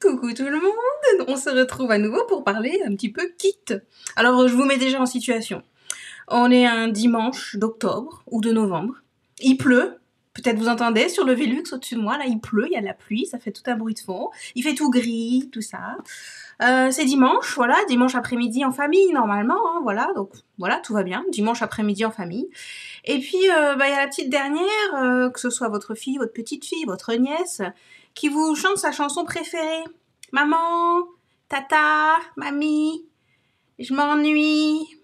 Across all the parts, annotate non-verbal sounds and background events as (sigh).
Coucou tout le monde, on se retrouve à nouveau pour parler un petit peu kit. Alors je vous mets déjà en situation. On est un dimanche d'octobre ou de novembre. Il pleut, peut-être vous entendez sur le Velux au-dessus de moi, là il pleut, il y a de la pluie, ça fait tout un bruit de fond. Il fait tout gris, tout ça. Euh, c'est dimanche, voilà, dimanche après-midi en famille normalement, hein, voilà, donc voilà, tout va bien, dimanche après-midi en famille. Et puis euh, bah, il y a la petite dernière, euh, que ce soit votre fille, votre petite fille, votre nièce, qui vous chante sa chanson préférée. Maman, tata, mamie, je m'ennuie.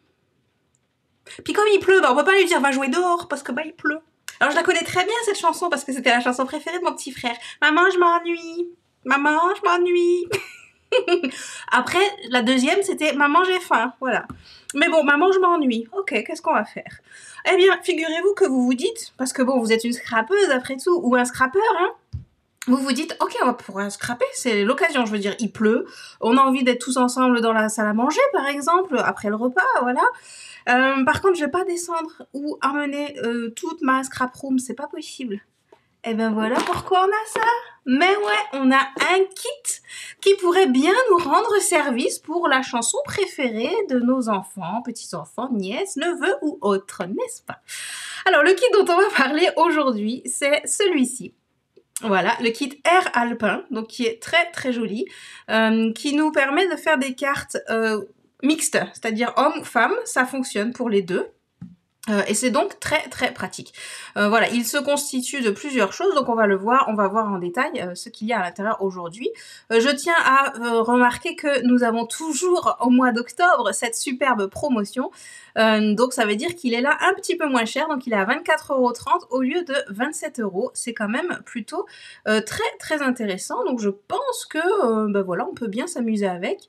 Puis comme il pleut, bah on peut pas lui dire va jouer dehors parce que bah il pleut. Alors je la connais très bien cette chanson parce que c'était la chanson préférée de mon petit frère. Maman, je m'ennuie. Maman, je m'ennuie. (laughs) Après, la deuxième, c'était Maman, j'ai faim. Voilà. Mais bon, maman, je m'ennuie. Ok, qu'est-ce qu'on va faire? Eh bien, figurez-vous que vous vous dites, parce que bon, vous êtes une scrapeuse après tout, ou un scrapeur, hein vous vous dites, ok, on va pouvoir scraper, c'est l'occasion, je veux dire, il pleut, on a envie d'être tous ensemble dans la salle à manger, par exemple, après le repas, voilà. Euh, par contre, je vais pas descendre ou amener euh, toute ma scrap room, c'est pas possible. Et eh ben voilà pourquoi on a ça. Mais ouais, on a un kit qui pourrait bien nous rendre service pour la chanson préférée de nos enfants, petits-enfants, nièces, neveux ou autres, n'est-ce pas? Alors le kit dont on va parler aujourd'hui, c'est celui-ci. Voilà, le kit Air Alpin, donc qui est très très joli, euh, qui nous permet de faire des cartes euh, mixtes, c'est-à-dire homme-femme, ça fonctionne pour les deux. Euh, et c'est donc très très pratique. Euh, voilà, il se constitue de plusieurs choses, donc on va le voir, on va voir en détail euh, ce qu'il y a à l'intérieur aujourd'hui. je tiens à remarquer que nous avons toujours au mois d'octobre cette superbe promotion, donc ça veut dire qu'il est là un petit peu moins cher, donc il est à 24,30€ au lieu de 27 euros. C'est quand même plutôt très très intéressant, donc je pense que ben voilà, on peut bien s'amuser avec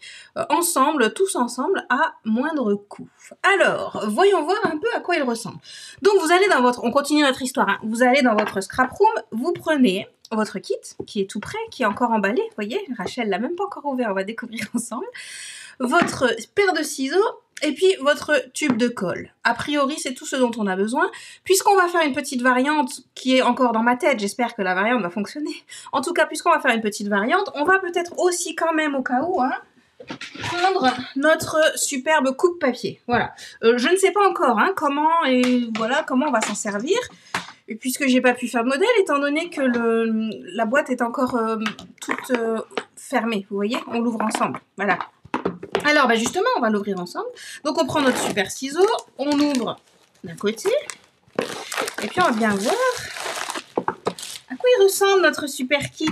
ensemble, tous ensemble, à moindre coût. Alors, voyons voir un peu à quoi il ressemble. Donc vous allez dans votre, on continue notre histoire, hein. vous allez dans votre scrap room, vous prenez votre kit qui est tout prêt, qui est encore emballé, vous voyez, Rachel l'a même pas encore ouvert, on va découvrir (laughs) ensemble, votre paire de ciseaux et puis votre tube de colle. A priori, c'est tout ce dont on a besoin. Puisqu'on va faire une petite variante qui est encore dans ma tête, j'espère que la variante va fonctionner. En tout cas, puisqu'on va faire une petite variante, on va peut-être aussi quand même au cas où, hein, prendre notre superbe coupe papier. Voilà. Euh, je ne sais pas encore hein, comment et voilà comment on va s'en servir. Et puisque j'ai pas pu faire de modèle, étant donné que la boîte est encore euh, toute euh, fermée, vous voyez, on l'ouvre ensemble. Voilà. Alors, bah justement, on va l'ouvrir ensemble. Donc, on prend notre super ciseau, on ouvre d'un côté, et puis on va bien voir à quoi il ressemble notre super kit.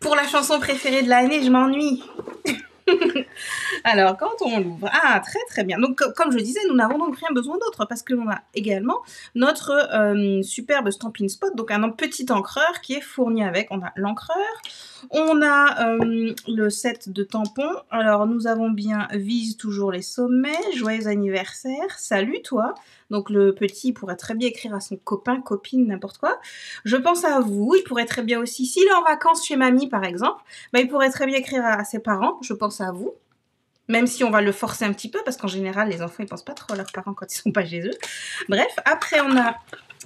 Pour la chanson préférée de l'année, je m'ennuie. (laughs) (laughs) Alors, quand on l'ouvre, ah, très très bien. Donc, comme je disais, nous n'avons donc rien besoin d'autre parce que l'on a également notre euh, superbe Stampin' Spot, donc un petit encreur qui est fourni avec. On a l'encreur, on a euh, le set de tampons. Alors, nous avons bien Vise toujours les sommets, joyeux anniversaire, salut toi. Donc le petit pourrait très bien écrire à son copain, copine, n'importe quoi. Je pense à vous, il pourrait très bien aussi, s'il est en vacances chez mamie par exemple, bah, il pourrait très bien écrire à, ses parents, je pense à vous. Même si on va le forcer un petit peu, parce qu'en général, les enfants, ils pensent pas trop à leurs parents quand ils sont pas chez eux. Bref, après, on a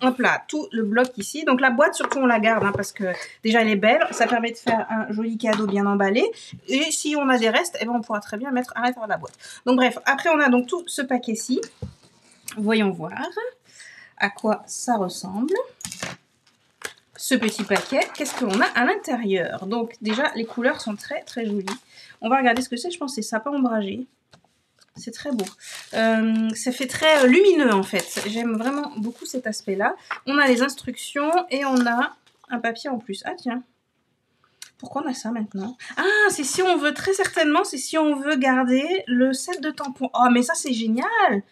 hop là, tout le bloc ici. Donc la boîte, surtout, on la garde, hein, parce que déjà, elle est belle. Ça permet de faire un joli cadeau bien emballé. Et si on a des restes, eh ben, on pourra très bien mettre à l'intérieur de la boîte. Donc bref, après, on a donc tout ce paquet-ci. Voyons voir à quoi ça ressemble. Ce petit paquet, qu'est-ce qu'on a à l'intérieur? Donc déjà, les couleurs sont très très jolies. On va regarder ce que c'est, je pense que c'est sapin ombragé. C'est très beau. Euh, ça fait très lumineux en fait. J'aime vraiment beaucoup cet aspect-là. On a les instructions et on a un papier en plus. Ah tiens, pourquoi on a ça maintenant? Ah, c'est si on veut, très certainement, c'est si on veut garder le set de tampons. Oh, mais ça, c'est génial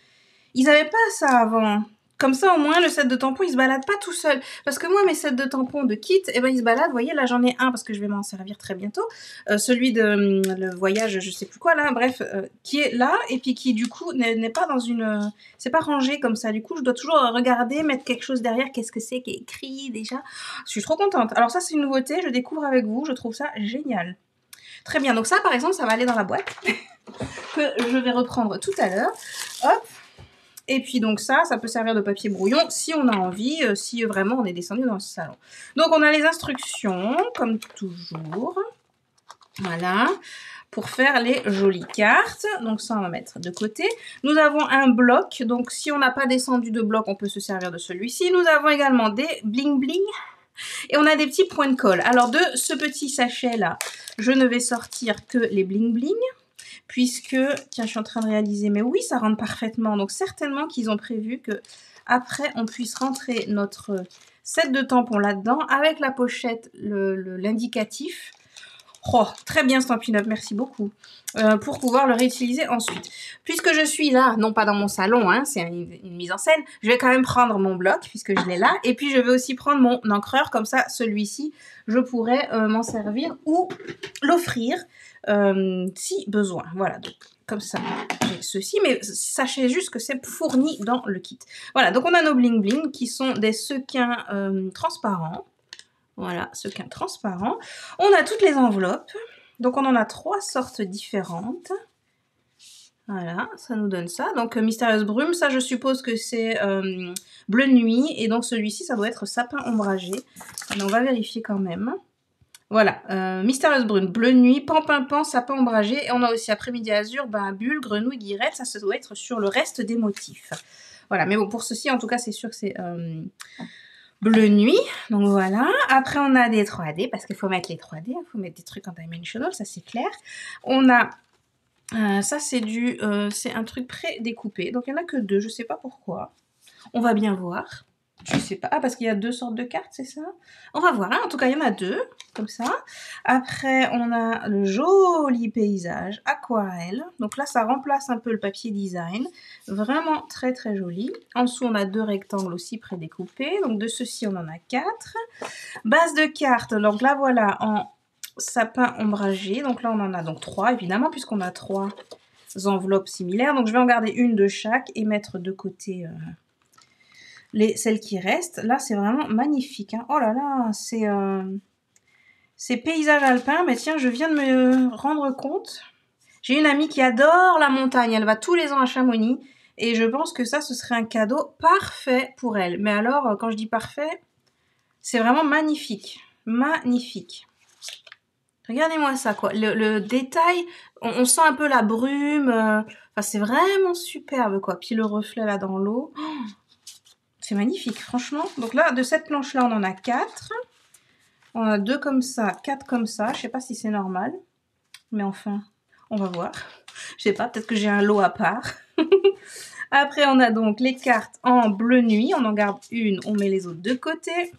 ils n'avaient pas ça avant. Comme ça, au moins, le set de tampons, il se balade pas tout seul. Parce que moi, mes sets de tampons de kit, eh ben, ils se baladent. Vous voyez, là, j'en ai un parce que je vais m'en servir très bientôt. Euh, celui de hum, le voyage, je sais plus quoi, là, bref, euh, qui est là et puis qui, du coup, n'est pas dans une... Euh, c'est pas rangé comme ça. Du coup, je dois toujours regarder, mettre quelque chose derrière. Qu'est-ce que c'est qui est écrit déjà? Je suis trop contente. Alors ça, c'est une nouveauté. Je découvre avec vous. Je trouve ça génial. Très bien. Donc ça, par exemple, ça va aller dans la boîte (laughs) que je vais reprendre tout à l'heure. Hop et puis donc ça, ça peut servir de papier brouillon si on a envie, euh, si vraiment on est descendu dans le salon. Donc on a les instructions, comme toujours. Voilà pour faire les jolies cartes. Donc ça, on va mettre de côté. Nous avons un bloc. Donc si on n'a pas descendu de bloc, on peut se servir de celui-ci. Nous avons également des bling bling. Et on a des petits points de colle. Alors de ce petit sachet là, je ne vais sortir que les bling bling. Puisque, tiens, je suis en train de réaliser, mais oui, ça rentre parfaitement. Donc certainement qu'ils ont prévu que après, on puisse rentrer notre set de tampons là-dedans avec la pochette, l'indicatif. Oh, très bien Stampin' Up, merci beaucoup. Euh, pour pouvoir le réutiliser ensuite. Puisque je suis là, non pas dans mon salon, hein, c'est une, mise en scène, je vais quand même prendre mon bloc, puisque je l'ai là, et puis je vais aussi prendre mon encreur, comme ça, celui-ci, je pourrais euh, m'en servir ou l'offrir euh, si besoin. Voilà, donc comme ça, j'ai ceci, mais sachez juste que c'est fourni dans le kit. Voilà, donc on a nos bling bling qui sont des sequins transparents. Voilà, sequin transparent. On a toutes les enveloppes. Donc on en a trois sortes différentes. Voilà, ça nous donne ça. Donc euh, Mystérieuse Brume, ça je suppose que c'est euh, Bleu Nuit. Et donc celui-ci, ça doit être Sapin Ombragé. On va vérifier quand même. Voilà, euh, Mystérieuse Brume, Bleu Nuit, Pan Sapin Ombragé. Et on a aussi Après-midi Azur, ben, Bulle, Grenouille, Guirette. Ça, ça doit être sur le reste des motifs. Voilà, mais bon, pour ceci, en tout cas, c'est sûr que c'est bleu nuit. Donc voilà. Après, on a des 3D parce qu'il faut mettre les 3D. Il faut mettre des trucs en dimensional, ça c'est clair. On a... Euh, ça, c'est du, euh, c'est un truc pré-découpé. Donc, il n'y en a que deux. Je ne sais pas pourquoi. On va bien voir. Je sais pas. Ah, parce qu'il y a deux sortes de cartes, c'est ça? On va voir. Hein. En tout cas, il y en a deux, comme ça. Après, on a le joli paysage aquarelle. Donc là, ça remplace un peu le papier design. Vraiment très, très joli. En dessous, on a deux rectangles aussi prédécoupés. Donc de ceux-ci, on en a quatre. Base de cartes. Donc là, voilà, en sapin ombragé. Donc là, on en a donc trois, évidemment, puisqu'on a trois enveloppes similaires. Donc je vais en garder une de chaque et mettre de côté... Euh, les, celles qui restent. Là, c'est vraiment magnifique. Hein. Oh là là, c'est euh, paysage alpin. Mais tiens, je viens de me rendre compte. J'ai une amie qui adore la montagne. Elle va tous les ans à Chamonix. Et je pense que ça, ce serait un cadeau parfait pour elle. Mais alors, euh, quand je dis parfait, c'est vraiment magnifique. Magnifique. Regardez-moi ça, quoi. Le, détail, on, sent un peu la brume. Euh, enfin, c'est vraiment superbe, quoi. Puis le reflet là dans l'eau. Oh, magnifique, franchement. Donc là, de cette planche-là, on en a quatre. On a deux comme ça, quatre comme ça. Je sais pas si c'est normal. Mais enfin, on va voir. Je sais pas, peut-être que j'ai un lot à part. (laughs) Après, on a donc les cartes en bleu nuit. On en garde une, on met les autres de côté.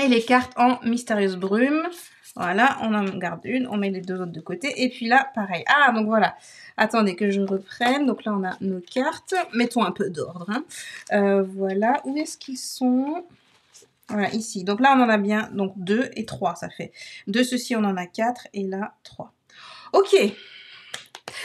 Et les cartes en mystérieuse brume. Voilà, on en garde une, on met les deux autres de côté. Et puis là, pareil. Ah, donc voilà. Attendez que je reprenne. Donc là, on a nos cartes. Mettons un peu d'ordre. Hein. Euh, voilà. Où est-ce qu'ils sont? Voilà, ici. Donc là, on en a bien donc deux et trois, ça fait. De ceci, on en a quatre. Et là, trois. Ok.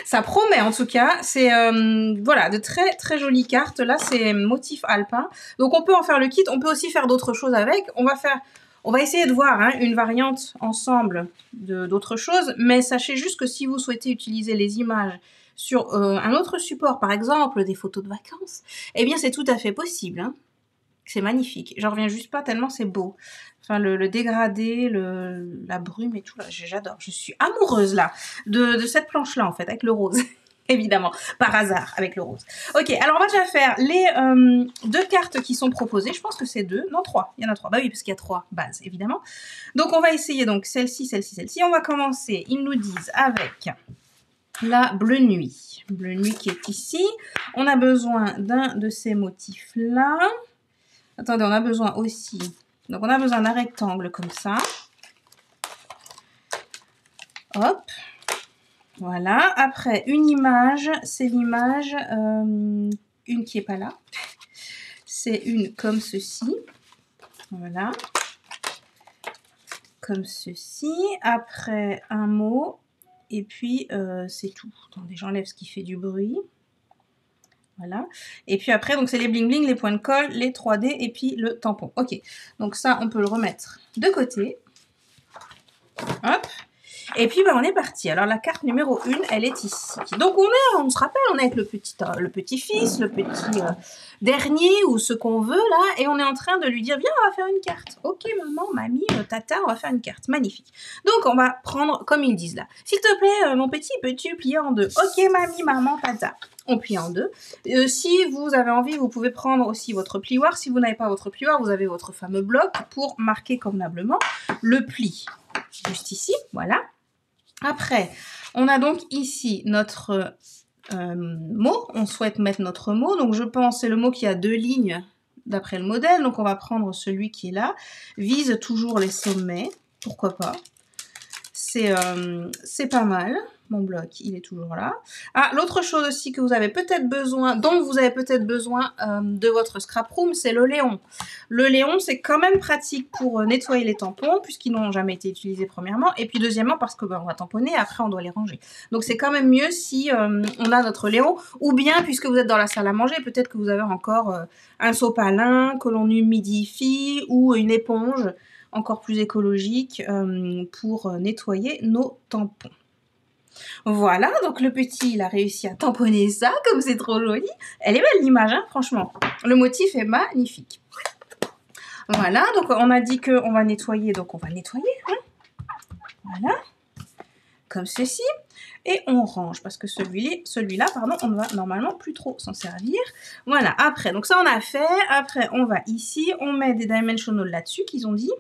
Ça promet en tout cas. C'est euh, voilà de très très jolies cartes. Là, c'est motif alpin. Donc on peut en faire le kit. On peut aussi faire d'autres choses avec. On va faire on va essayer de voir hein, une variante ensemble d'autres choses, mais sachez juste que si vous souhaitez utiliser les images sur euh, un autre support, par exemple des photos de vacances, eh bien c'est tout à fait possible. Hein. C'est magnifique. J'en reviens juste pas tellement c'est beau. Enfin, le, dégradé, la brume et tout, là, j'adore. Je suis amoureuse, là, de cette planche-là, en fait, avec le rose. (laughs) évidemment, par hasard, avec le rose. Ok, alors on va déjà faire les euh, deux cartes qui sont proposées. Je pense que c'est deux, non trois, il y en a trois. Bah oui, parce qu'il y a trois bases, évidemment. Donc on va essayer donc celle-ci, celle-ci, celle-ci. On va commencer, ils nous disent, avec la bleue nuit. Bleu nuit qui est ici. On a besoin d'un de ces motifs-là. Attendez, on a besoin aussi... Donc on a besoin d'un rectangle comme ça. Hop. Voilà. Après, une image, c'est l'image, euh, une qui est pas là. C'est une comme ceci. Voilà. Comme ceci. Après, un mot. Et puis, euh, c'est tout. Attendez, j'enlève ce qui fait du bruit. Voilà. Et puis après, c'est les bling bling, les points de colle, les 3D et puis le tampon. Ok. Donc ça, on peut le remettre de côté. Hop. Et puis, ben, on est parti. Alors, la carte numéro 1, elle est ici. Donc, on est, on se rappelle, on est avec le petit, euh, le petit-fils, le petit euh, dernier ou ce qu'on veut, là. Et on est en train de lui dire, viens, on va faire une carte. Ok, maman, mamie, euh, tata, on va faire une carte. Magnifique. Donc, on va prendre, comme ils disent là. S'il te plaît, mon petit, peux-tu plier en deux? Ok, mamie, maman, tata on plie en deux. si vous avez envie, vous pouvez prendre aussi votre plioir. Si vous n'avez pas votre plioir, vous avez votre fameux bloc pour marquer convenablement le pli. Juste ici, voilà. Après, on a donc ici notre euh, mot. On souhaite mettre notre mot. Donc je pense c'est le mot qui a deux lignes d'après le modèle. Donc on va prendre celui qui est là. Vise toujours les sommets. Pourquoi pas? C'est euh, pas mal mon bloc, il est toujours là. Ah, l'autre chose aussi que vous avez peut-être besoin, dont vous avez peut-être besoin euh, de votre scrap room, c'est le léon. Le léon, c'est quand même pratique pour euh, nettoyer les tampons, puisqu'ils n'ont jamais été utilisés premièrement, et puis deuxièmement parce que ben, on va tamponner, après on doit les ranger. Donc c'est quand même mieux si euh, on a notre léon, ou bien puisque vous êtes dans la salle à manger, peut-être que vous avez encore un sopalin que l'on humidifie, ou une éponge encore plus écologique pour nettoyer nos tampons. Voilà, donc le petit, il a réussi à tamponner ça, comme c'est trop joli. Elle est belle l'image, hein, franchement. Le motif est magnifique. Voilà, donc on a dit qu'on va nettoyer, donc on va nettoyer. Hein. Voilà, comme ceci. Et on range, parce que celui-là, celui pardon, on ne va normalement plus trop s'en servir. Voilà, après, donc ça on a fait. Après, on va ici, on met des dimensionals là-dessus qu'ils ont dit.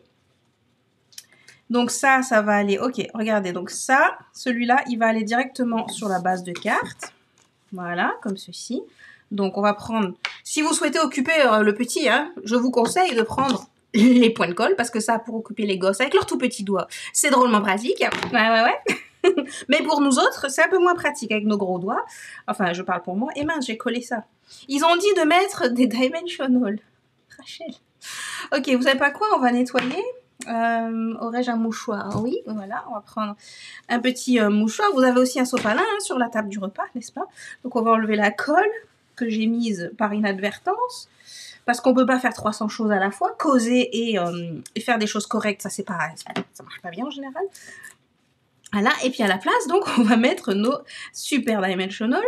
Donc ça, ça va aller, ok, regardez, donc ça, celui-là, il va aller directement sur la base de carte. Voilà, comme ceci. Donc on va prendre, si vous souhaitez occuper euh, le petit, hein, je vous conseille de prendre (laughs) les points de colle, parce que ça, pour occuper les gosses avec leurs tout petits doigts, c'est drôlement pratique. Ouais, ouais, ouais. (laughs) Mais pour nous autres, c'est un peu moins pratique avec nos gros doigts. Enfin, je parle pour moi. Et mince, j'ai collé ça. Ils ont dit de mettre des dimensional. Rachel. Ok, vous savez pas quoi? On va nettoyer. Euh, Aurais-je un mouchoir? Oui, voilà, on va prendre un petit euh, mouchoir. Vous avez aussi un sopalin hein, sur la table du repas, n'est-ce pas? Donc on va enlever la colle que j'ai mise par inadvertance. Parce qu'on peut pas faire 300 choses à la fois. Causer et, euh, et faire des choses correctes, ça c'est pas, ça marche pas bien en général. Voilà, et puis à la place, donc (laughs) on va mettre nos super dimensional.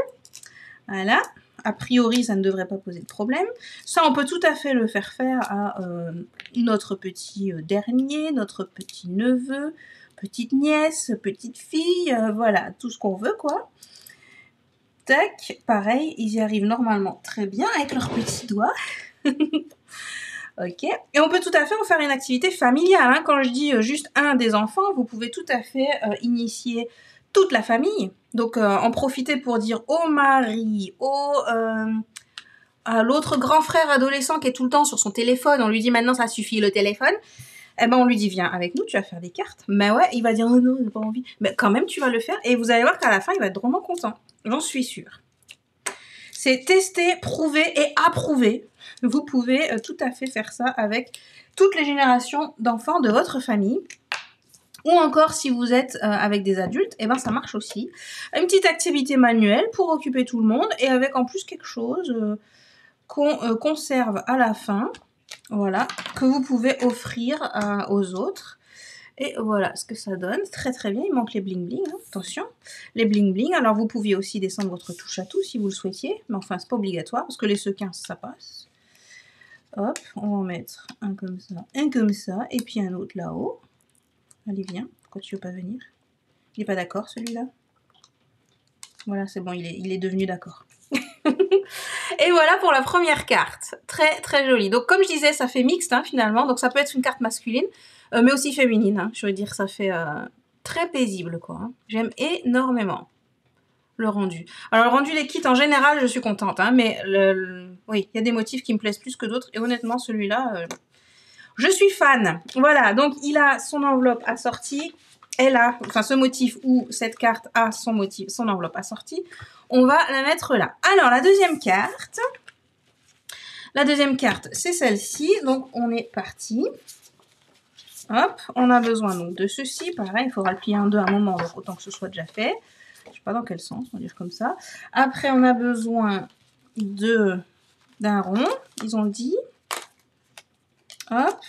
Voilà, a priori, ça ne devrait pas poser de problème. Ça, on peut tout à fait le faire faire à euh, notre petit euh, dernier, notre petit neveu, petite nièce, petite fille, euh, voilà, tout ce qu'on veut, quoi. Tac, pareil, ils y arrivent normalement très bien avec leurs petits doigts. (laughs) ok. Et on peut tout à fait en faire une activité familiale. Hein. Quand je dis juste un des enfants, vous pouvez tout à fait initier toute la famille. Donc euh, en profiter pour dire au mari, au euh, à l'autre grand frère adolescent qui est tout le temps sur son téléphone, on lui dit maintenant ça suffit le téléphone. Eh ben on lui dit viens avec nous, tu vas faire des cartes. Mais ouais, il va dire oh non, j'ai pas envie. Mais quand même tu vas le faire et vous allez voir qu'à la fin il va être vraiment content. J'en suis sûre. C'est testé, prouvé et approuvé. Vous pouvez euh, tout à fait faire ça avec toutes les générations d'enfants de votre famille. Ou encore si vous êtes euh, avec des adultes, et eh ben ça marche aussi. Une petite activité manuelle pour occuper tout le monde et avec en plus quelque chose euh, qu'on euh, conserve à la fin, voilà, que vous pouvez offrir aux autres. Et voilà ce que ça donne, très très bien, il manque les bling bling, hein. attention, les bling bling, alors vous pouviez aussi descendre votre touche à tout si vous le souhaitiez, mais enfin c'est pas obligatoire parce que les sequins ça passe. Hop, on va en mettre un comme ça, un comme ça, et puis un autre là-haut. Allez, viens. Pourquoi tu veux pas venir? Il est pas d'accord, celui-là? Voilà, c'est bon, il est, il est devenu d'accord. (laughs) et voilà pour la première carte. Très, très jolie. Donc, comme je disais, ça fait mixte, hein, finalement. Donc, ça peut être une carte masculine, euh, mais aussi féminine. Hein. Je veux dire, ça fait euh, très paisible, quoi. Hein. J'aime énormément le rendu. Alors, le rendu des kits, en général, je suis contente, mais oui, il y a des motifs qui me plaisent plus que d'autres. Et honnêtement, celui-là... Euh, je suis fan. Voilà, donc il a son enveloppe assortie. Elle a, enfin ce motif ou cette carte a son motif, son enveloppe assortie. On va la mettre là. Alors la deuxième carte. La deuxième carte, c'est celle-ci. Donc on est parti. Hop, on a besoin donc de ceci. Pareil, il faudra le plier en deux à un moment, donc autant que ce soit déjà fait. Je ne sais pas dans quel sens, on va dire comme ça. Après, on a besoin d'un rond, ils ont dit. Hop.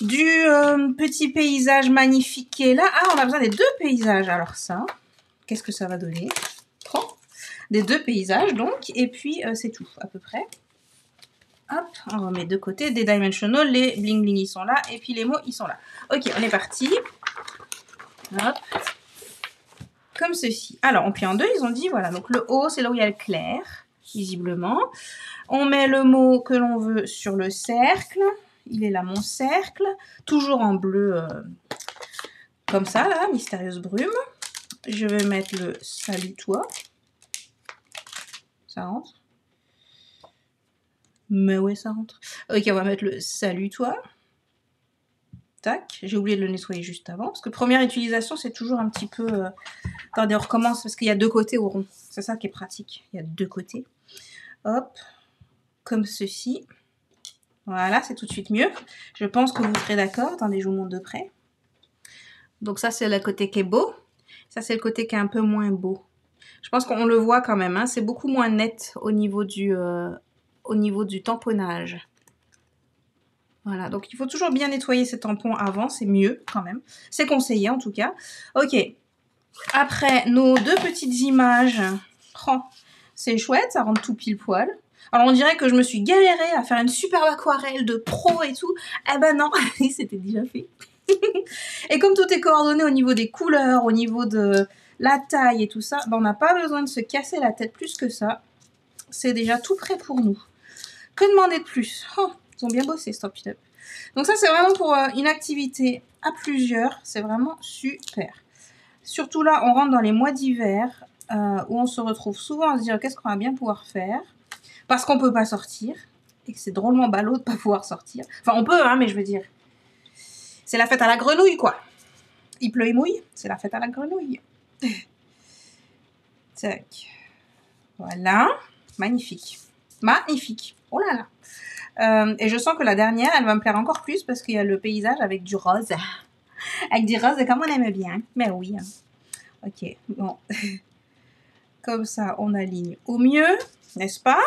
du euh, petit paysage magnifique qui là. Ah, on a besoin des deux paysages. Alors ça, qu'est-ce que ça va donner? Oh, Des deux paysages donc. Et puis euh, c'est tout à peu près. Hop, on remet de côté des dimensionals. Les bling bling ils sont là. Et puis les mots ils sont là. Ok, on est parti. Hop. Comme ceci. Alors, on plie en deux, ils ont dit, voilà, donc le haut, c'est là clair, visiblement. On met le mot que l'on veut sur le cercle. Il est là, mon cercle. Toujours en bleu, euh, comme ça, là, mystérieuse brume. Je vais mettre le salut toi. Ça rentre Mais ouais, ça rentre. Ok, on va mettre le salut toi. Tac, j'ai oublié de le nettoyer juste avant. Parce que première utilisation, c'est toujours un petit peu... Euh, attendez, on recommence parce qu'il y a deux côtés au rond. C'est ça qui est pratique. Il y a deux côtés. Hop, comme ceci. Voilà, c'est tout de suite mieux. Je pense que vous serez d'accord. Attendez, je vous montre de près. Donc ça, c'est le côté qui est beau. Ça, c'est le côté qui est un peu moins beau. Je pense qu'on le voit quand même. Hein. C'est beaucoup moins net au niveau du, euh, au niveau du tamponnage. Voilà, donc il faut toujours bien nettoyer ces tampons avant, c'est mieux quand même. C'est conseillé en tout cas. Ok, après nos deux petites images. C'est chouette, ça rentre tout pile poil. Alors on dirait que je me suis galérée à faire une superbe aquarelle de pro et tout. Eh ben non, (laughs) c'était déjà fait. (laughs) et comme tout est coordonné au niveau des couleurs, au niveau de la taille et tout ça, ben on n'a pas besoin de se casser la tête plus que ça. C'est déjà tout prêt pour nous. Que demander de plus? Oh, Ils ont bien bossé, Stop It Up. Donc ça, c'est vraiment pour euh, une activité à plusieurs. C'est vraiment super. Surtout là, on rentre dans les mois d'hiver euh, où on se retrouve souvent à se dire qu'est-ce qu'on va bien pouvoir faire parce qu'on peut pas sortir et que c'est drôlement ballot de pas pouvoir sortir. Enfin, on peut, hein, mais je veux dire, c'est la fête à la grenouille, quoi. Il pleut et mouille, c'est la fête à la grenouille. (laughs) Tac. Voilà. Magnifique. Magnifique. Oh là là. Euh, et je sens que la dernière, elle va me plaire encore plus parce qu'il y a le paysage avec du rose. avec du rose comme on aime bien. Mais oui. Hein. Ok, bon. (laughs) comme ça, on aligne au mieux, n'est-ce pas?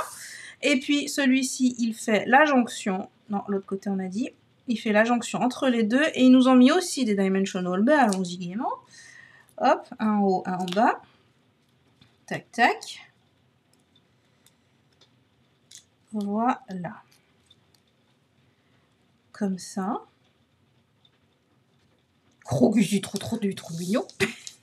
Et puis celui-ci, il fait la jonction. Non, l'autre côté, on a dit. Il fait la jonction entre les deux. Et ils nous ont mis aussi des dimensional. Ben, allons-y gaiement. Hop, un en haut, un en bas. Tac, tac. Voilà comme ça. Gros du trop trop du trop mignon.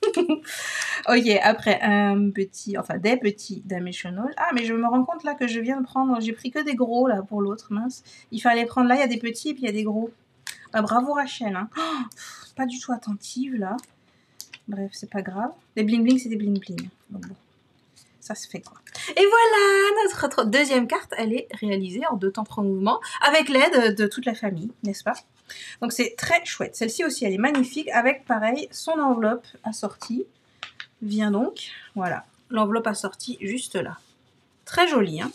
(laughs) ok, après un petit, enfin des petits dimensional. Ah, mais je me rends compte là que je viens de prendre, j'ai pris que des gros là pour l'autre, mince. Il fallait prendre là, il y a des petits et puis il y a des gros. Ah, bravo Rachel, hein. Oh, pas du tout attentive là. Bref, c'est pas grave. Les bling bling, c'est des bling bling. bon ça se fait quoi. Et voilà, notre deuxième carte, elle est réalisée en deux temps trois mouvements avec l'aide de toute la famille, n'est-ce pas? Donc c'est très chouette. Celle-ci aussi, elle est magnifique avec pareil son enveloppe assortie. Vient donc, voilà, l'enveloppe assortie juste là. Très jolie, hein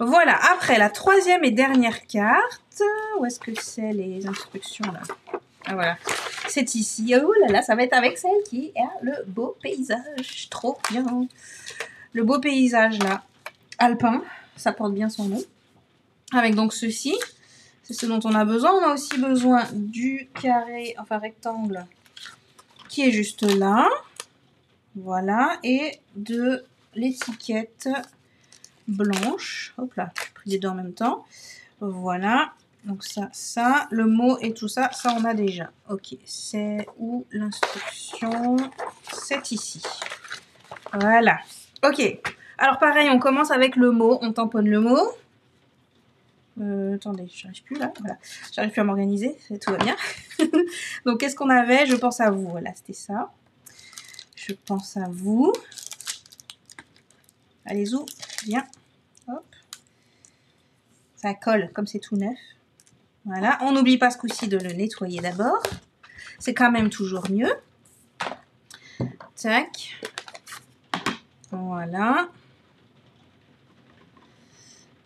Voilà, après la troisième et dernière carte, où est-ce que c'est les instructions là? Ah, voilà. C'est ici. Oh là là, ça va être avec celle qui a le beau paysage. Trop bien le beau paysage là, alpin, ça porte bien son nom. Avec donc ceci, c'est ce dont on a besoin. On a aussi besoin du carré, enfin rectangle, qui est juste là. Voilà, et de l'étiquette blanche. Hop là, j'ai pris les deux en même temps. Voilà, donc ça, ça, le mot et tout ça, ça on a déjà. Ok, c'est où l'instruction? C'est ici. Voilà. Ok. Alors pareil, on commence avec le mot. On tamponne le mot. Euh, attendez, j'arrive plus là. Voilà. J'arrive plus à m'organiser. Tout va bien. (laughs) Donc qu'est-ce qu'on avait? Je pense à vous. Voilà, c'était ça. Je pense à vous. Allez-y, viens. Hop. Ça colle comme c'est tout neuf. Voilà. On n'oublie pas ce coup-ci de le nettoyer d'abord. C'est quand même toujours mieux. Tac. Voilà.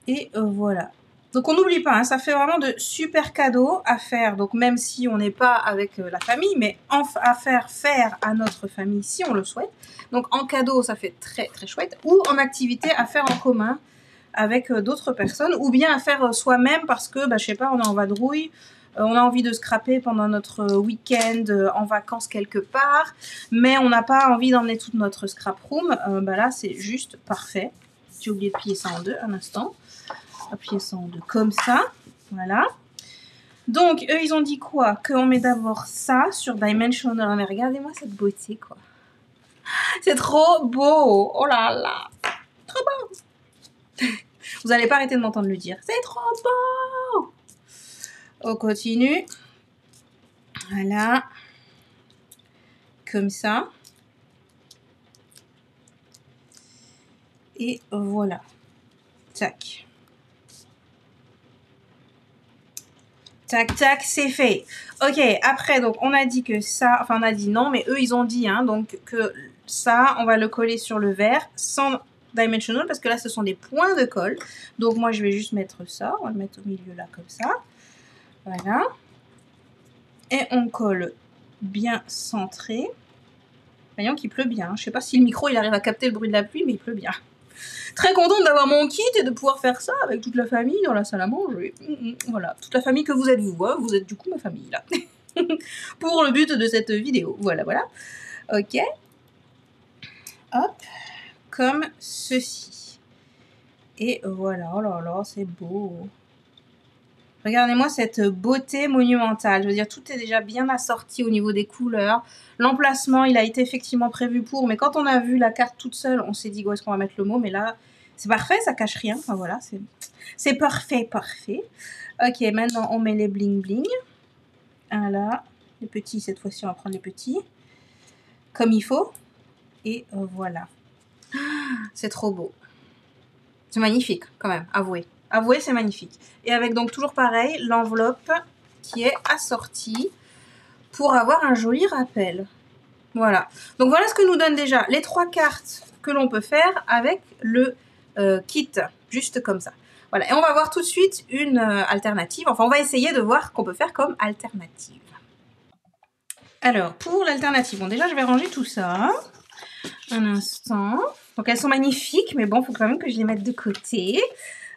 Et euh, voilà. Donc on n'oublie pas, hein, ça fait vraiment de super cadeaux à faire. Donc même si on n'est pas avec euh, la famille, mais à faire faire à notre famille si on le souhaite. Donc en cadeau, ça fait très très chouette. Ou en activité à faire en commun avec euh, d'autres personnes. Ou bien à faire soi-même parce que, bah, je sais pas, on est en vadrouille. Euh, on a envie de scraper pendant notre week-end euh, en vacances quelque part, mais on n'a pas envie d'emmener toute notre scrap room. Euh, bah là, c'est juste parfait. J'ai oublié de plier ça en deux un instant. Ça en deux comme ça. Voilà. Donc, eux, ils ont dit quoi? Qu'on met d'abord ça sur Dimensional. Mais regardez-moi cette beauté, quoi. C'est trop beau Oh là là Trop beau (laughs) Vous n'allez pas arrêter de m'entendre le dire. C'est trop beau On continue. Voilà. Comme ça. Et voilà. Tac. Tac, tac, c'est fait. Ok, après, donc, on a dit que ça... Enfin, on a dit non, mais eux, ils ont dit, hein, donc, que ça, on va le coller sur le verre sans dimensional parce que là, ce sont des points de colle. Donc, moi, je vais juste mettre ça. On va le mettre au milieu là, comme ça. Voilà. Et on colle bien centré. Voyons qu'il pleut bien. Je sais pas si le micro, il arrive à capter le bruit de la pluie, mais il pleut bien. Très contente d'avoir mon kit et de pouvoir faire ça avec toute la famille dans la salle à manger. Mm, mm, voilà, toute la famille que vous êtes vous. Hein. Vous êtes du coup ma famille là. (laughs) Pour le but de cette vidéo. Voilà, voilà. Ok. Hop. Comme ceci. Et voilà, oh là là, c'est beau. Regardez-moi cette beauté monumentale. Je veux dire, tout est déjà bien assorti au niveau des couleurs. L'emplacement, il a été effectivement prévu pour, mais quand on a vu la carte toute seule, on s'est dit où est-ce qu'on va mettre le mot, mais là, c'est parfait, ça cache rien. Enfin voilà, c'est parfait, parfait. Ok, maintenant on met les bling bling. Voilà, les petits, cette fois-ci on va prendre les petits. Comme il faut. Et euh, voilà. (gasps) C'est trop beau. C'est magnifique quand même, avouez. Avouez, c'est magnifique. Et avec donc toujours pareil, l'enveloppe qui est assortie pour avoir un joli rappel. Voilà. Donc voilà ce que nous donne déjà les trois cartes que l'on peut faire avec le euh, kit, juste comme ça. Voilà, et on va voir tout de suite une euh, alternative. Enfin, on va essayer de voir qu'on peut faire comme alternative. Alors, pour l'alternative, bon déjà je vais ranger tout ça. Un instant. Donc elles sont magnifiques, mais bon, il faut quand même que je les mette de côté.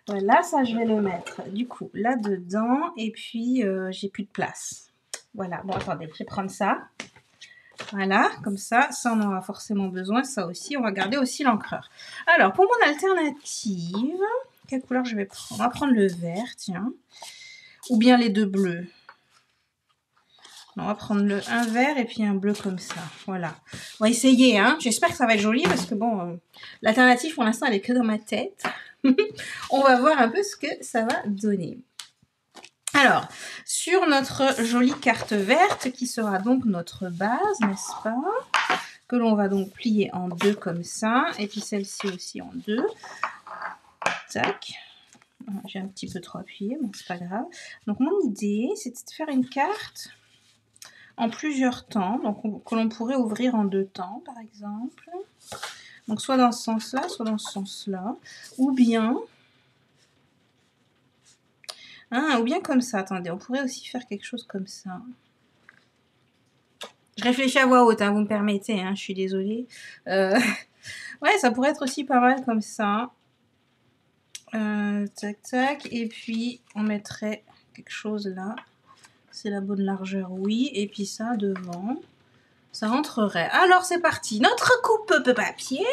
Voilà, ça je vais le mettre du coup là-dedans. Et puis, euh, j'ai plus de place. Voilà, bon attendez, je vais prendre ça. Voilà, comme ça, ça on aura forcément besoin, ça aussi. On va garder aussi l'encreur. Alors, pour mon alternative, quelle couleur je vais prendre? On va prendre le vert, tiens. Ou bien les deux bleus. On va prendre le, un vert et puis un bleu comme ça. Voilà. On va essayer, hein. J'espère que ça va être joli parce que bon, euh, l'alternative pour l'instant, elle est que dans ma tête. (laughs) on va voir un peu ce que ça va donner. Alors, sur notre jolie carte verte, qui sera donc notre base, n'est-ce pas Que l'on va donc plier en deux comme ça, et puis celle-ci aussi en deux. Tac. J'ai un petit peu trop appuyé, mais c'est pas grave. Donc mon idée, c'était de faire une carte en plusieurs temps, donc que l'on pourrait ouvrir en deux temps, par exemple. Donc soit dans ce sens-là, soit dans ce sens-là. Ou bien ah, ou bien comme ça, attendez, on pourrait aussi faire quelque chose comme ça. Je réfléchis à voix haute, hein, vous me permettez, hein, je suis désolée. Euh, (laughs) ouais, ça pourrait être aussi pas mal comme ça. Euh, tac, tac. Et puis, on mettrait quelque chose là. C'est la bonne largeur, oui. Et puis ça, devant, ça rentrerait. Alors, c'est parti. Notre coupe papier,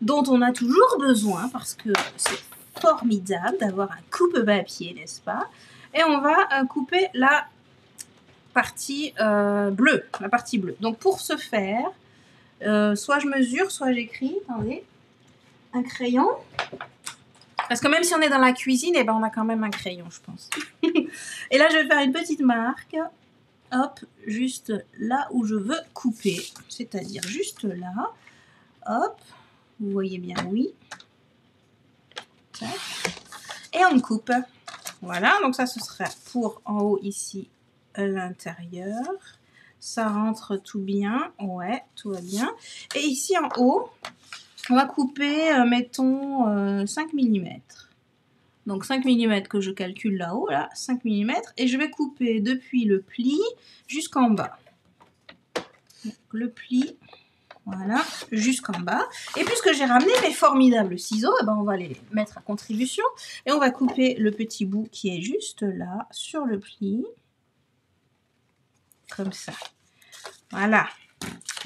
dont on a toujours besoin parce que c'est formidable d'avoir un coupe-papier, n'est-ce pas? Et on va euh, couper la partie euh, bleue, la partie bleue. Donc pour ce faire, euh, soit je mesure, soit j'écris, attendez, un crayon. Parce que même si on est dans la cuisine, eh ben on a quand même un crayon, je pense. (laughs) et là, je vais faire une petite marque. Hop, juste là où je veux couper. C'est-à-dire juste là. Hop, vous voyez bien, oui. Et on coupe. Voilà, donc ça ce serait pour en haut ici l'intérieur. Ça rentre tout bien. Ouais, tout va bien. Et ici en haut, on va couper, euh, mettons, 5 euh, mm. Donc 5 mm que je calcule là-haut, là, 5 mm. Et je vais couper depuis le pli jusqu'en bas. le pli voilà, jusqu'en bas. Et puisque j'ai ramené mes formidables ciseaux, eh ben on va les mettre à contribution. Et on va couper le petit bout qui est juste là, sur le pli. comme ça. Voilà.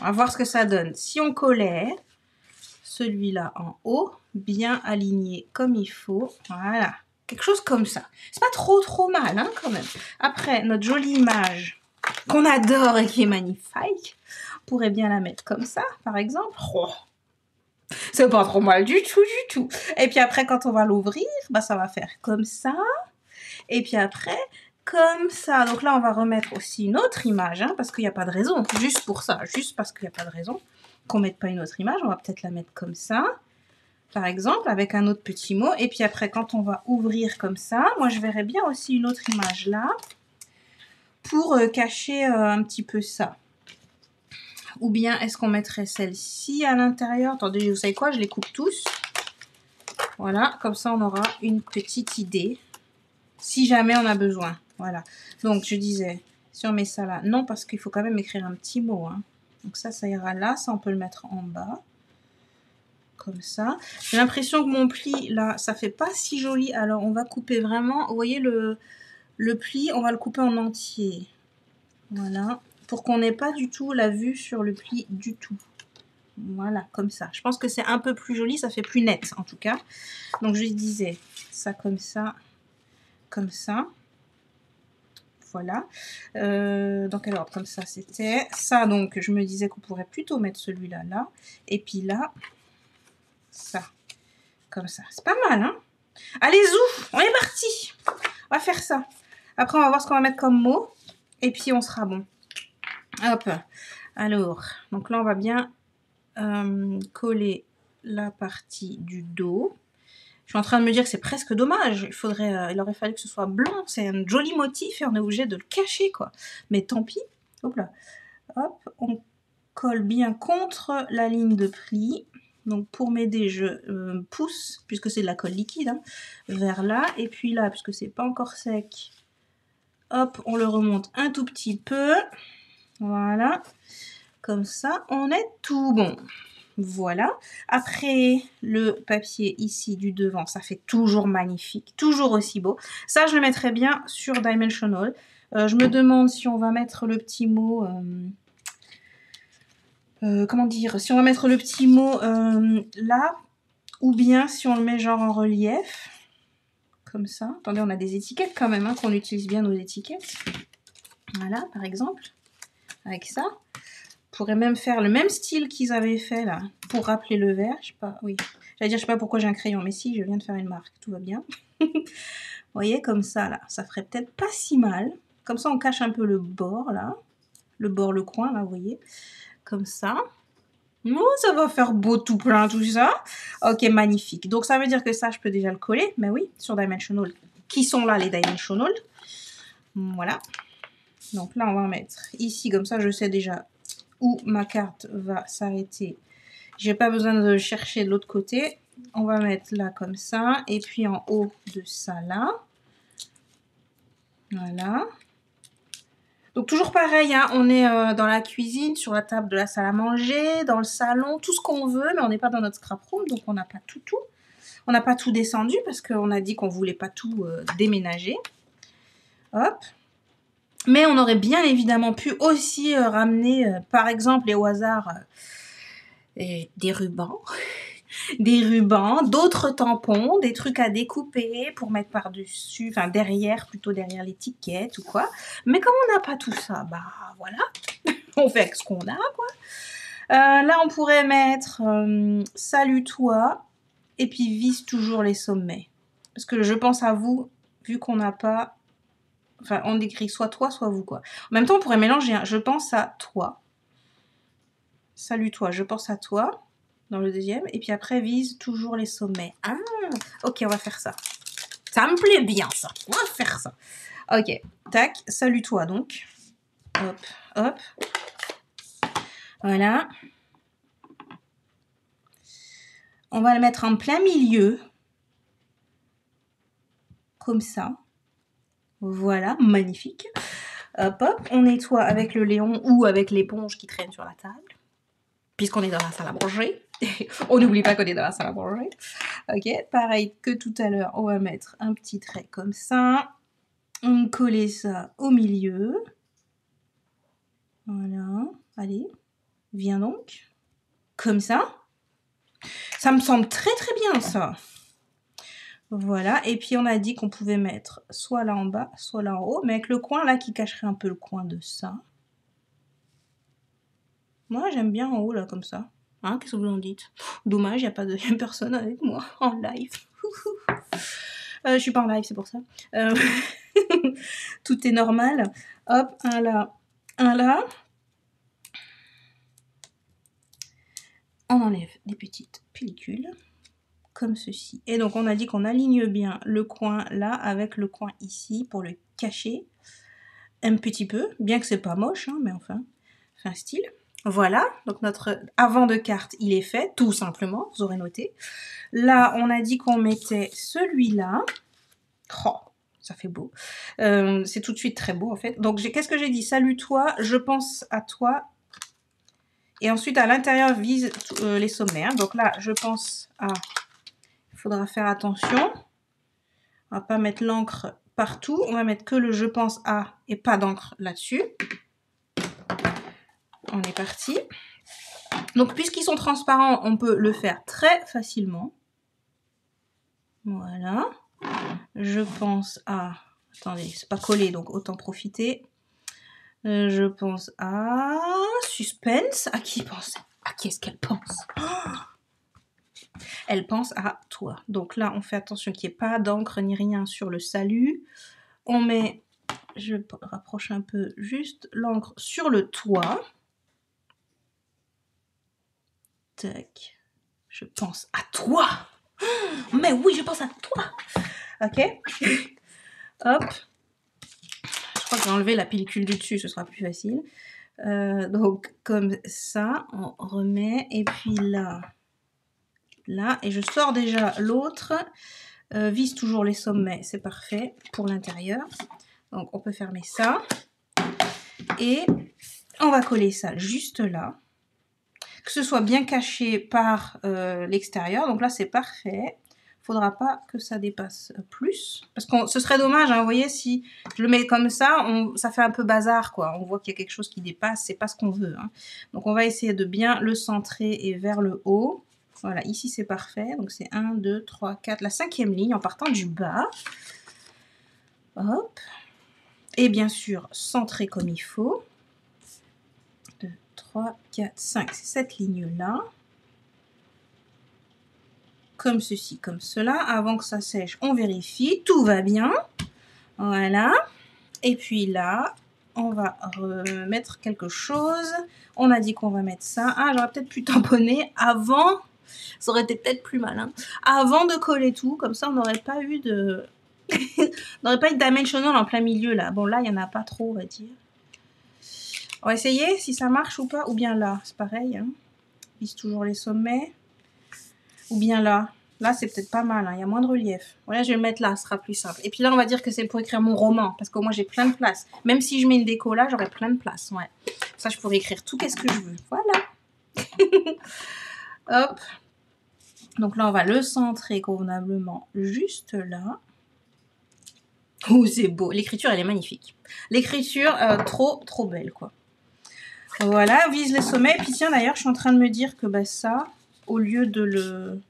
On va voir ce que ça donne. Si on collait celui-là en haut, bien aligné comme il faut, voilà. Quelque chose comme ça. C'est pas trop trop mal hein, quand même. Après, notre jolie image qu'on adore et qui est magnifique, on pourrait bien la mettre comme ça, par exemple. Oh. C'est pas trop mal du tout, du tout. Et puis après, quand on va l'ouvrir, bah, ça va faire comme ça. Et puis après, comme ça. Donc là, on va remettre aussi une autre image, hein, parce qu'il n'y a pas de raison. Juste pour ça, juste parce qu'il n'y a pas de raison qu'on mette pas une autre image. On va peut-être la mettre comme ça, par exemple, avec un autre petit mot. Et puis après, quand on va ouvrir comme ça, moi, je verrais bien aussi une autre image là, pour euh, cacher euh, un petit peu ça. Ou bien, est-ce qu'on mettrait celle-ci à l'intérieur? Attendez, vous savez quoi? Je les coupe tous. Voilà, comme ça, on aura une petite idée. Si jamais on a besoin. Voilà. Donc, je disais, si on met ça là, non, parce qu'il faut quand même écrire un petit mot. Hein. Donc ça, ça ira là. Ça, on peut le mettre en bas. Comme ça. J'ai l'impression que mon pli, là, ça fait pas si joli. Alors, on va couper vraiment... Vous voyez le, le pli, on va le couper en entier. Voilà. Pour qu'on n'ait pas du tout la vue sur le pli du tout. Voilà, comme ça. Je pense que c'est un peu plus joli, ça fait plus net en tout cas. Donc je disais ça comme ça, comme ça. Voilà. Euh, dans Comme ça, c'était. Ça, donc, je me disais qu'on pourrait plutôt mettre celui-là là. Et puis là, ça. Comme ça. C'est pas mal, hein Allez, zou On est parti On va faire ça. Après, on va voir ce qu'on va mettre comme mot. Et puis, on sera bon. Hop. Alors, donc là, on va bien euh, coller la partie du dos. Suis en train de me dire que c'est presque dommage. Il, faudrait, euh, il aurait fallu que ce soit blanc. C'est un joli motif et on est obligé de le cacher, quoi. Mais tant pis. Hop là. Hop, on colle bien contre la ligne de pli. Donc pour m'aider, je euh, pousse, puisque c'est de la colle liquide, hein, vers là. Et puis là, puisque c'est pas encore sec, hop, on le remonte un tout petit peu. Voilà. Comme ça, on est tout bon. Voilà. Après, le papier ici du devant, ça fait toujours magnifique, toujours aussi beau. Ça, je le mettrais bien sur Dimensional. Euh, je me demande si on va mettre le petit mot... Euh, euh, comment dire Si on va mettre le petit mot là, ou bien si on le met genre en relief. Comme ça. Attendez, on a des étiquettes quand même, hein, qu'on utilise bien nos étiquettes. Voilà, par exemple. Avec ça pourrais même faire le même style qu'ils avaient fait là, pour rappeler le vert. Je sais pas, oui. J'allais dire, je sais pas pourquoi j'ai un crayon, mais si, je viens de faire une marque, tout va bien. (laughs) vous voyez, comme ça là, ça ferait peut-être pas si mal. Comme ça, on cache un peu le bord là, le bord, le coin là, vous voyez, comme ça. Oh, ça va faire beau tout plein tout ça. Ok, magnifique. Donc ça veut dire que ça, je peux déjà le coller. Mais oui, sur Dimensional. Qui sont là les Dimensional Voilà. Donc là, on va mettre ici, comme ça, je sais déjà ma carte va s'arrêter. J'ai pas besoin de chercher de l'autre côté. On va mettre là comme ça. Et puis en haut de ça là. Voilà. Donc toujours pareil, hein, on est euh, dans la cuisine, sur la table de la salle à manger, dans le salon, tout ce qu'on veut, mais on n'est pas dans notre scrap room, donc on n'a pas tout tout. On n'a pas tout descendu parce qu'on a dit qu'on voulait pas tout euh, déménager. Hop. Mais on aurait bien évidemment pu aussi euh, ramener, euh, par exemple, et au hasard, euh, des rubans, (laughs) des rubans, d'autres tampons, des trucs à découper pour mettre par-dessus, enfin derrière, plutôt derrière l'étiquette ou quoi. Mais comme on n'a pas tout ça, bah voilà, (laughs) on fait avec ce qu'on a, quoi. là, on pourrait mettre Salut toi et puis vise toujours les sommets. Parce que je pense à vous, vu qu'on n'a pas Enfin, on décrit soit toi, soit vous, quoi. En même temps, on pourrait mélanger. Je pense à toi. Salut toi, je pense à toi. Dans le deuxième. Et puis après, vise toujours les sommets. Ah, ok, on va faire ça. Ça me plaît bien, ça. On va faire ça. Ok, tac. Salut toi, donc. Hop, hop. Voilà. On va le mettre en plein milieu. Comme ça. Voilà, magnifique. Hop, on nettoie avec le léon ou avec l'éponge qui traîne sur la table. Puisqu'on est dans la salle à manger. (laughs) on n'oublie pas qu'on est dans la salle à manger. Ok, pareil que tout à l'heure, on va mettre un petit trait comme ça. On coller ça au milieu. Voilà. Allez, viens donc. Comme ça. Ça me semble très très bien ça. Voilà, et puis on a dit qu'on pouvait mettre soit là en bas, soit là en haut, mais avec le coin là qui cacherait un peu le coin de ça. Moi j'aime bien en haut là comme ça. Hein, qu'est-ce que vous en dites? Dommage, il n'y a pas de (laughs) personne avec moi en live. (laughs) euh, je suis pas en live, c'est pour ça. Euh, (laughs) tout est normal. Hop, un là, un là. On enlève des petites pellicules ceci. Et donc on a dit qu'on aligne bien le coin là avec le coin ici pour le cacher un petit peu, bien que c'est pas moche, hein, mais enfin, c'est un style. Voilà, donc notre avant de carte, il est fait, tout simplement, vous aurez noté. Là, on a dit qu'on mettait celui-là. Oh, ça fait beau. Euh, c'est tout de suite très beau, en fait. Donc, qu'est-ce que j'ai dit? Salut toi, je pense à toi. Et ensuite, à l'intérieur, vise euh, les sommaires. Donc là, je pense à faudra faire attention. On va pas mettre l'encre partout. On va mettre que le je pense à et pas d'encre là-dessus. On est parti. Donc, puisqu'ils sont transparents, on peut le faire très facilement. Voilà. Je pense à... Attendez, c'est pas collé, donc autant profiter. Euh, je pense à... Suspense. À qui pense À qui est-ce qu'elle pense? Oh elle pense à toi. Donc là, on fait attention qu'il n'y ait pas d'encre ni rien sur le salut. On met, je rapproche un peu juste l'encre sur le toit. Tac. Je pense à toi. (gasps) Mais oui, je pense à toi. Ok (laughs) Hop. Je crois que j'ai enlevé la pellicule du dessus, ce sera plus facile. Euh, donc comme ça, on remet. Et puis là, là. Et je sors déjà l'autre. Euh, vise toujours les sommets, c'est parfait pour l'intérieur. Donc on peut fermer ça. Et on va coller ça juste là. Que ce soit bien caché par euh, l'extérieur. Donc là c'est parfait. Faudra pas que ça dépasse plus. Parce que ce serait dommage, hein, vous voyez, si je le mets comme ça, ça fait un peu bazar, quoi. On voit qu'il y a quelque chose qui dépasse, c'est pas ce qu'on veut. Hein. Donc on va essayer de bien le centrer et vers le haut. Voilà, ici c'est parfait. Donc c'est 1, 2, 3, 4, la cinquième ligne en partant du bas. Hop. Et bien sûr, centrer comme il faut. 2, 3, 4, 5. C'est cette ligne-là. Comme ceci, comme cela. Avant que ça sèche, on vérifie. Tout va bien. Voilà. Et puis là, on va remettre quelque chose. On a dit qu'on va mettre ça. Ah, j'aurais peut-être pu tamponner avant ça aurait été peut-être plus malin. Avant de coller tout, comme ça on n'aurait pas eu de... (laughs) on n'aurait pas eu de en plein milieu là. Bon là, il n'y en a pas trop, on va dire. On va essayer si ça marche ou pas. Ou bien là, c'est pareil. Hein. Vise toujours les sommets. Ou bien là. Là, c'est peut-être pas mal. Hein. Il y a moins de relief. Voilà, je vais le mettre là, ce sera plus simple. Et puis là, on va dire que c'est pour écrire mon roman. Parce que moi, j'ai plein de place. Même si je mets une déco là, j'aurai plein de place. Ouais. Ça, je pourrais écrire tout qu'est-ce que je veux. Voilà. (laughs) Hop. Donc là, on va le centrer convenablement juste là. Oh, c'est beau. L'écriture, elle est magnifique. L'écriture, euh, trop, trop belle, quoi. Voilà, vise les sommets. Puis tiens, d'ailleurs, je suis en train de me dire que bah, ça, au lieu de le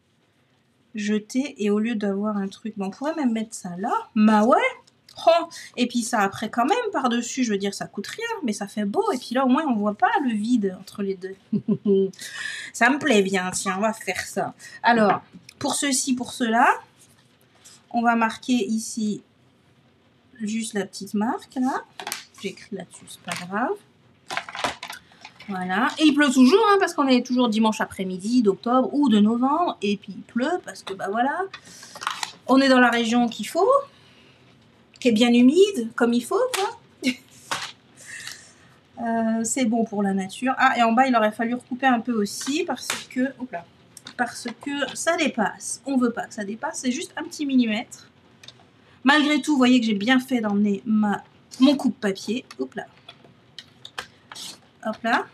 jeter et au lieu d'avoir un truc... Bon, on pourrait même mettre ça là. Bah ouais Et puis ça après quand même par-dessus, je veux dire, ça coûte rien, mais ça fait beau. Et puis là, au moins, on voit pas le vide entre les deux. (laughs) ça me plaît bien, tiens, on va faire ça. Alors, pour ceci, pour cela, on va marquer ici juste la petite marque, là. J'écris là-dessus, c'est pas grave. Voilà. Et il pleut toujours, hein, parce qu'on est toujours dimanche après-midi d'octobre ou de novembre. Et puis il pleut parce que, bah voilà, on est dans la région qu'il faut qui est bien humide, comme il faut, quoi. (laughs) Euh, c'est bon pour la nature. Ah, et en bas, il aurait fallu recouper un peu aussi parce que, là, parce que ça dépasse. On veut pas que ça dépasse, c'est juste un petit millimètre. Malgré tout, vous voyez que j'ai bien fait d'emmener ma mon coupe-papier. Hop là. Hop là.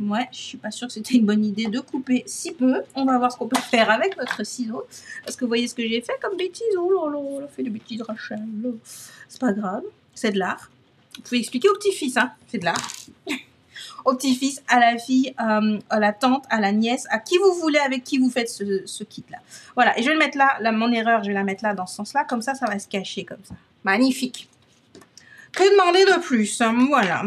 Ouais, je suis pas sûre que c'était une bonne idée de couper si peu. On va voir ce qu'on peut faire avec notre ciseau. Parce que vous voyez ce que j'ai fait comme bêtises. Oh là là, on a fait des bêtises, Rachel. C'est pas grave. C'est de l'art. Vous pouvez expliquer au petit-fils, hein. C'est de l'art. (laughs) au petit-fils, à la fille, euh, à la tante, à la nièce, à qui vous voulez, avec qui vous faites ce, kit-là. Voilà, et je vais le mettre là, là, mon erreur, je vais la mettre là, dans ce sens-là, comme ça, ça va se cacher comme ça. Magnifique. Que demander de plus Voilà.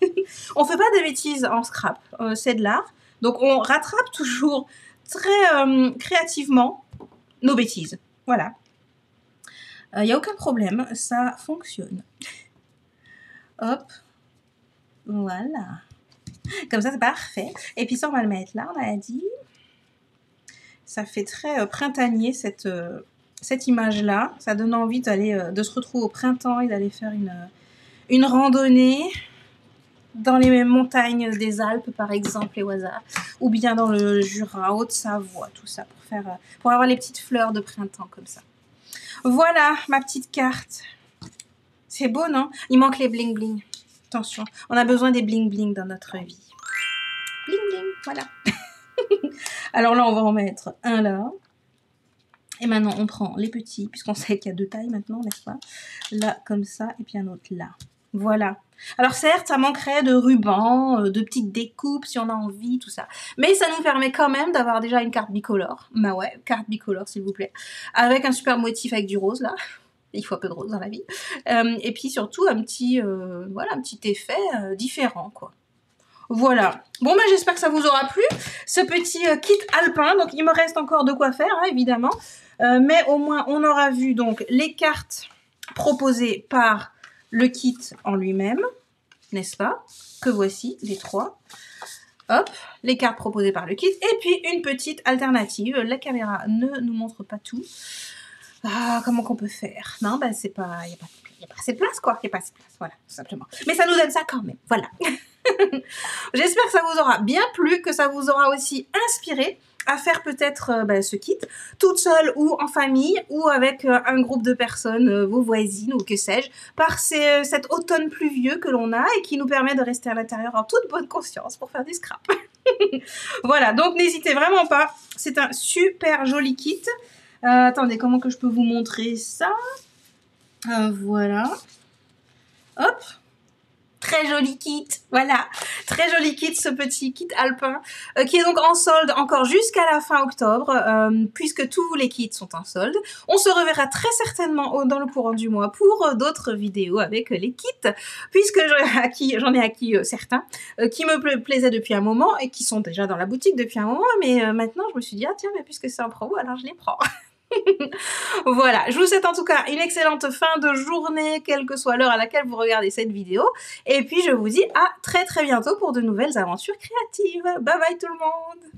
(laughs) on fait pas de bêtises en scrap, euh, c'est de l'art. Donc on rattrape toujours très euh, créativement nos bêtises. Voilà. Il n'y a aucun problème, ça fonctionne. Hop. Voilà. Comme ça, c'est parfait. Et puis ça, on va le mettre là, on a dit. Ça fait très euh, printanier, cette, euh, cette image-là. Ça donne envie d'aller, euh, de se retrouver au printemps et d'aller faire une, une randonnée dans les montagnes des Alpes, par exemple, au hasard. Ou bien dans le Jura, Haute-Savoie, tout ça, pour, pour avoir les petites fleurs de printemps comme ça. Voilà ma petite carte. C'est beau, non? Il manque les bling bling. Attention, on a besoin des bling bling dans notre vie. Bling bling, voilà. (laughs) Alors là, on va en mettre un là. Et maintenant, on prend les petits, puisqu'on sait qu'il y a deux tailles maintenant, n'est-ce pas? Là, comme ça, et puis un autre là. Voilà. Alors certes, ça manquerait de ruban, euh, de petites découpes si on a envie, tout ça. Mais ça nous permet quand même d'avoir déjà une carte bicolore. Bah ouais, carte bicolore s'il vous plaît. Avec un super motif avec du rose là. (laughs) Il faut un peu de rose dans la vie. Euh, et puis surtout un petit, euh, voilà, un petit effet différent quoi. Voilà. Bon, bah, j'espère que ça vous aura plu, ce petit kit alpin. Donc, il me reste encore de quoi faire, hein, évidemment. mais au moins, on aura vu donc les cartes proposées par le kit en lui-même, n'est-ce pas? Que voici les trois. Hop, les cartes proposées par le kit. Et puis une petite alternative. La caméra ne nous montre pas tout. Ah, comment qu'on peut faire? Non, ben c'est pas... Il n'y a, a, pas assez de place, quoi. Il n'y a pas assez de place, voilà, tout simplement. Mais ça nous donne ça quand même, voilà. (laughs) J'espère que ça vous aura bien plu, que ça vous aura aussi inspiré à faire peut-être euh, bah, ce kit toute seule ou en famille ou avec euh, un groupe de personnes, euh, vos voisines ou que sais-je, par cet automne pluvieux que l'on a et qui nous permet de rester à l'intérieur en toute bonne conscience pour faire du scrap. (laughs) voilà, donc n'hésitez vraiment pas. C'est un super joli kit. attendez, comment que je peux vous montrer ça? Voilà. Hop, Très joli kit, voilà, très joli kit ce petit kit alpin euh, qui est donc en solde encore jusqu'à la fin octobre euh, puisque tous les kits sont en solde. On se reverra très certainement dans le courant du mois pour euh, d'autres vidéos avec les kits puisque (laughs) j'en ai acquis certains qui me plaisaient depuis un moment et qui sont déjà dans la boutique depuis un moment mais maintenant je me suis dit ah tiens mais puisque c'est en promo alors je les prends. (laughs) (laughs) voilà, je vous souhaite en tout cas une excellente fin de journée, quelle que soit l'heure à laquelle vous regardez cette vidéo. Et puis je vous dis à très très bientôt pour de nouvelles aventures créatives. Bye bye tout le monde